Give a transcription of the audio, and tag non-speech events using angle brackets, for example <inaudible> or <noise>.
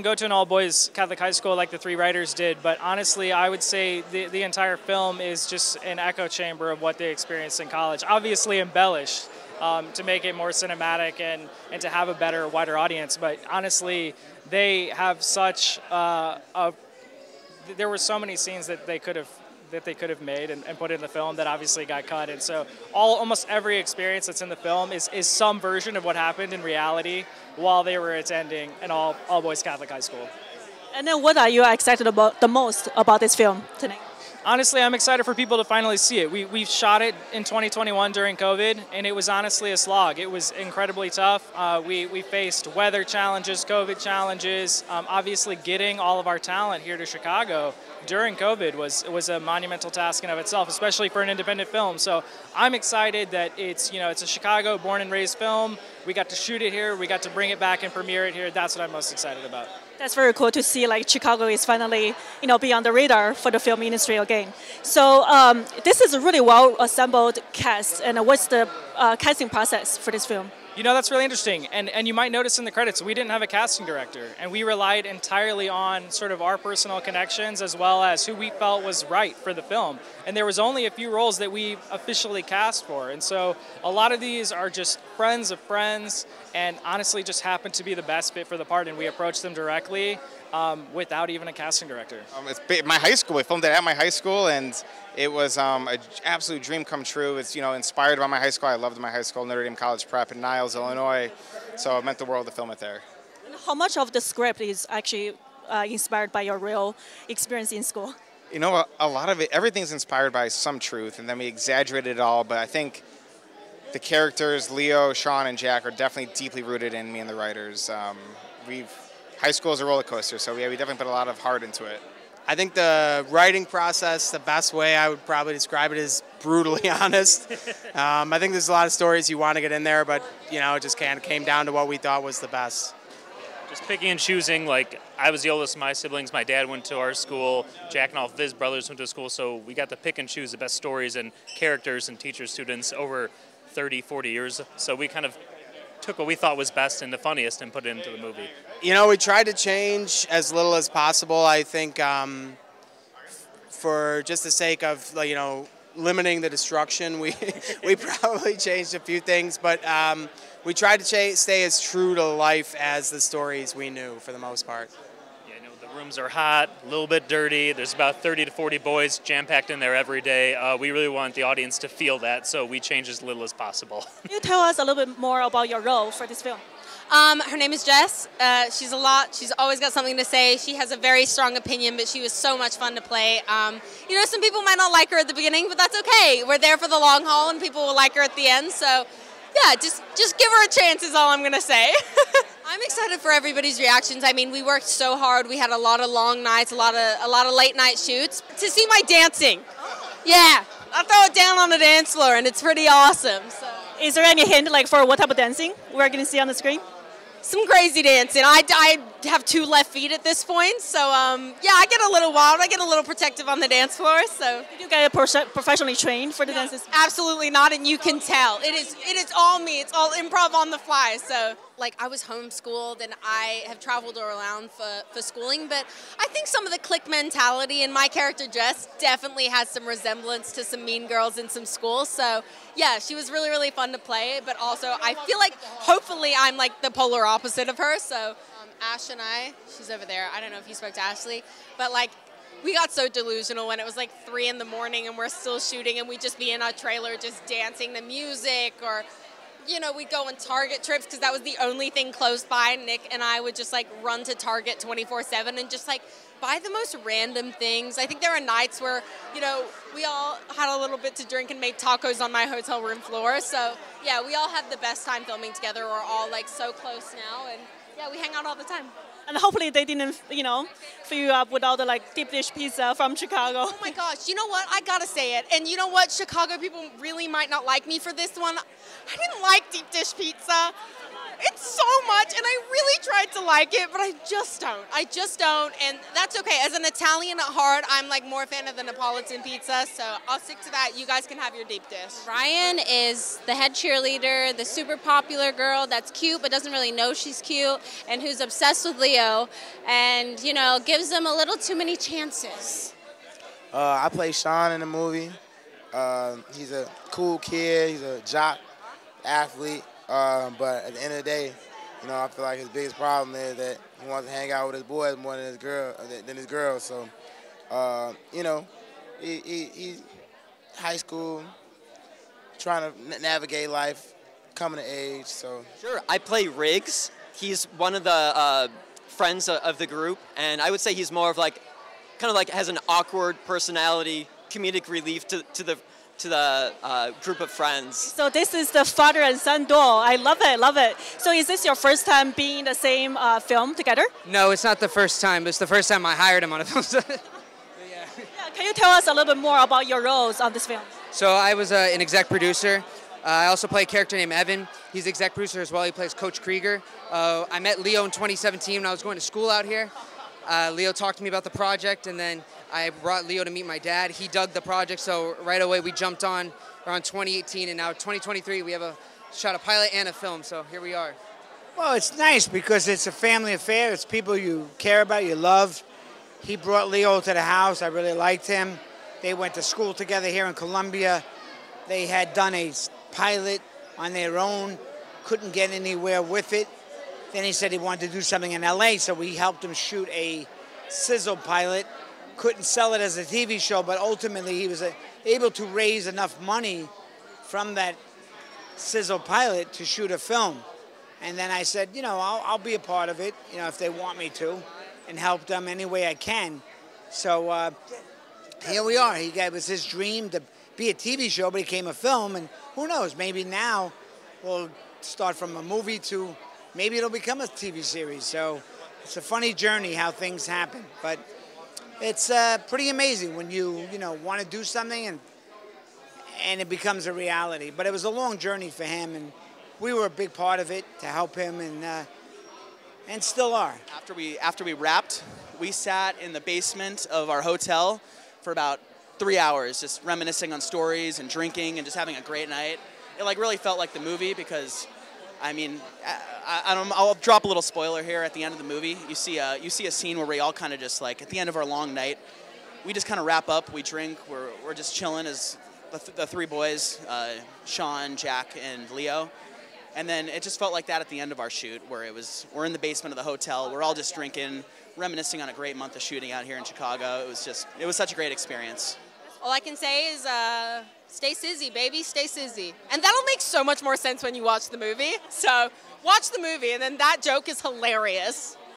go to an all boys Catholic high school like the three writers did, but honestly, I would say the, the entire film is just an echo chamber of what they experienced in college. Obviously, embellished um, to make it more cinematic and, and to have a better, wider audience, but honestly, they have such uh, a. There were so many scenes that they could have that they could have made and, and, put in the film that obviously got cut. And so all almost every experience that's in the film is, is some version of what happened in reality while they were attending an all, all boys Catholic high school. And then what are you excited about the most about this film tonight? Honestly, I'm excited for people to finally see it. We, we shot it in 2021 during COVID, and it was honestly a slog. It was incredibly tough. Uh, we, we faced weather challenges, COVID challenges. Um, obviously, getting all of our talent here to Chicago during COVID was was a monumental task in of itself, especially for an independent film. So I'm excited that it's you know it's a Chicago born and raised film. We got to shoot it here. We got to bring it back and premiere it here. That's what I'm most excited about. That's very cool to see like Chicago is finally you know be on the radar for the film industry again. So um, this is a really well assembled cast. And what's the uh, casting process for this film? You know, that's really interesting. And, and you might notice in the credits, we didn't have a casting director. And we relied entirely on sort of our personal connections as well as who we felt was right for the film. And there was only a few roles that we officially cast for. And so a lot of these are just friends of friends and honestly just happened to be the best fit for the part. And we approached them directly um, without even a casting director. Um, it's my high school. We filmed it at my high school, and it was um, an absolute dream come true. It's you know inspired by my high school. I loved my high school, Notre Dame College Prep in Niles, Illinois. So it meant the world to film it there. How much of the script is actually uh, inspired by your real experience in school? You know, a, a lot of it, everything's inspired by some truth, and then we exaggerated it all. But I think the characters, Leo, Sean, and Jack, are definitely deeply rooted in me and the writers. Um, we've high school is a roller coaster, so yeah, we definitely put a lot of heart into it. I think the writing process, the best way I would probably describe it is brutally <laughs> honest. um, I think there's a lot of stories you want to get in there, but you know, it just kind of came down to what we thought was the best. Just picking and choosing. Like I was the oldest of my siblings. My dad went to our school. Jack and all of his brothers went to school, so we got to pick and choose the best stories and characters and teachers, students over 30, 40 years. So we kind of took what we thought was best and the funniest and put it into the movie. You know, we tried to change as little as possible. I think um, for just the sake of you know limiting the destruction, we <laughs> we probably changed a few things, but um, we tried to stay as true to life as the stories we knew for the most part rooms are hot, a little bit dirty. There's about 30 to 40 boys jam packed in there every day. Uh, we really want the audience to feel that, so we change as little as possible. <laughs> Can you tell us a little bit more about your role for this film? Um, her name is Jess. Uh, she's a lot. She's always got something to say. She has a very strong opinion, but she was so much fun to play. Um, you know, some people might not like her at the beginning, but that's okay. We're there for the long haul, and people will like her at the end. So, yeah, just just give her a chance is all I'm gonna say. <laughs> I'm excited for everybody's reactions. I mean, we worked so hard. We had a lot of long nights, a lot of a lot of late night shoots to see my dancing. Yeah, I throw it down on the dance floor, and it's pretty awesome. So. Is there any hint, like, for what type of dancing we're going to see on the screen? Some crazy dancing. I, I have two left feet at this point, so um, yeah, I get a little wild. I get a little protective on the dance floor. So Did you get professionally trained for the no, dances? Absolutely not, and you can tell. It is it is all me. It's all improv on the fly. So like I was homeschooled and I have traveled around for, for schooling, but I think some of the clique mentality in my character Jess definitely has some resemblance to some mean girls in some schools. So yeah, she was really, really fun to play, but also I feel like hopefully I'm like the polar opposite of her. So um, Ash and I, she's over there. I don't know if you spoke to Ashley, but like we got so delusional when it was like three in the morning and we're still shooting and we just be in our trailer just dancing the music or you know, we'd go on Target trips because that was the only thing close by. Nick and I would just like run to Target 24 7 and just like buy the most random things. I think there are nights where, you know, we all had a little bit to drink and made tacos on my hotel room floor. So, yeah, we all had the best time filming together. We're all like so close now. And yeah, we hang out all the time. And hopefully they didn't, you know, fill you up with all the like deep dish pizza from Chicago. Oh my gosh, you know what? I gotta say it. And you know what? Chicago people really might not like me for this one. I didn't like deep dish pizza. It's so much, and I really tried to like it, but I just don't. I just don't, and that's okay. As an Italian at heart, I'm like more a fan of the Neapolitan pizza, so I'll stick to that. You guys can have your deep dish. Ryan is the head cheerleader, the super popular girl that's cute but doesn't really know she's cute, and who's obsessed with Leo, and you know gives them a little too many chances. Uh, I play Sean in the movie. Uh, he's a cool kid. He's a jock, athlete. Um, but at the end of the day, you know, I feel like his biggest problem is that he wants to hang out with his boys more than his girl uh, than his girls. So, uh, you know, he, he, he's high school, trying to navigate life, coming of age. So sure, I play Riggs. He's one of the uh, friends of the group, and I would say he's more of like, kind of like has an awkward personality, comedic relief to, to the to the uh, group of friends. So this is the father and son duo. I love it, love it. So is this your first time being in the same uh, film together? No, it's not the first time. It's the first time I hired him on a film. <laughs> yeah. yeah. Can you tell us a little bit more about your roles on this film? So I was uh, an exec producer. Uh, I also play a character named Evan. He's exec producer as well. He plays Coach Krieger. Uh, I met Leo in 2017 when I was going to school out here. Uh, Leo talked to me about the project, and then I brought Leo to meet my dad. He dug the project, so right away we jumped on around 2018, and now 2023 we have a shot a pilot and a film. So here we are. Well, it's nice because it's a family affair. It's people you care about, you love. He brought Leo to the house. I really liked him. They went to school together here in Columbia. They had done a pilot on their own, couldn't get anywhere with it. Then he said he wanted to do something in LA, so we helped him shoot a sizzle pilot. Couldn't sell it as a TV show, but ultimately he was able to raise enough money from that sizzle pilot to shoot a film. And then I said, you know, I'll, I'll be a part of it, you know, if they want me to, and help them any way I can. So uh, here we are. He it was his dream to be a TV show, but it became a film, and who knows? Maybe now we'll start from a movie to maybe it'll become a TV series. So it's a funny journey how things happen, but it's uh, pretty amazing when you you know want to do something and and it becomes a reality. But it was a long journey for him, and we were a big part of it to help him, and uh, and still are. After we after we wrapped, we sat in the basement of our hotel for about three hours, just reminiscing on stories and drinking and just having a great night. It like really felt like the movie because I mean, I, will drop a little spoiler here at the end of the movie. You see a, you see a scene where we all kind of just like, at the end of our long night, we just kind of wrap up, we drink, we're, we're just chilling as the, th the three boys, uh, Sean, Jack, and Leo. And then it just felt like that at the end of our shoot, where it was, we're in the basement of the hotel, we're all just drinking, reminiscing on a great month of shooting out here in Chicago. It was just, it was such a great experience. All I can say is, uh, Stay sizzy, baby, stay sizzy. And that'll make so much more sense when you watch the movie. So watch the movie, and then that joke is hilarious.